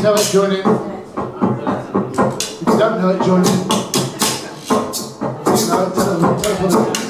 you know it, join in. If you don't know it, join in. You know, tell them, tell them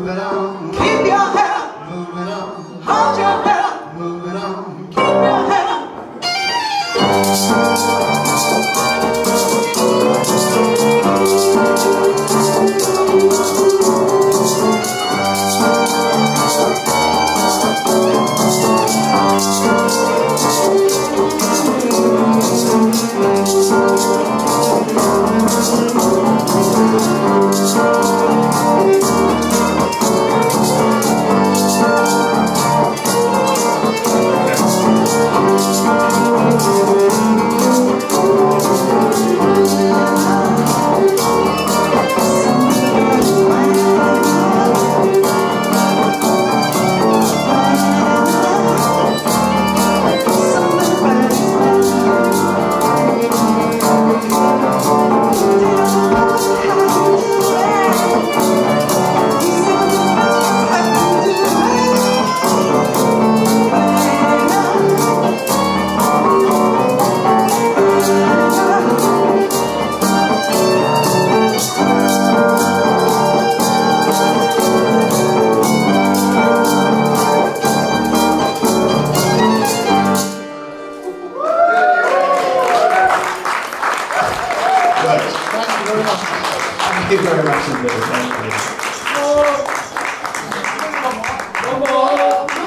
Keep your head Hold your head Keep your head up. Right. Thank you very much. Thank you very much indeed. Thank you. One more.